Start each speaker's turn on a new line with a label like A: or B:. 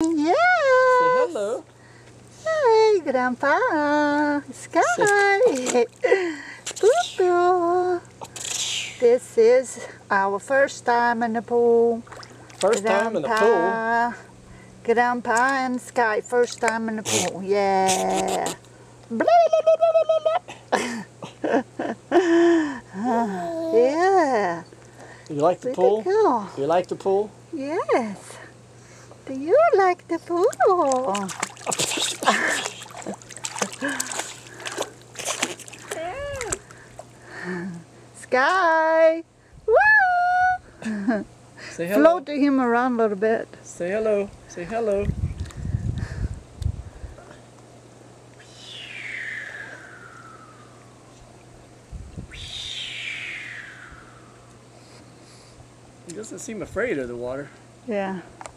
A: Yes.
B: Say hello.
A: Hey, Grandpa. Sky. Boo-boo. This is our first time in the pool.
B: First time in the pool.
A: Grandpa- Grandpa and Sky, first time in the pool. Yeah. Blah, blah, blah, blah, blah, blah. yeah.
B: You like the
A: Pretty
B: pool?
A: cool.
B: You like the pool?
A: Yes. Do you like the pool? Oh. Sky. Woo!
B: Say hello.
A: Float him around a little bit.
B: Say hello. Say hello. He doesn't seem afraid of the water.
A: Yeah.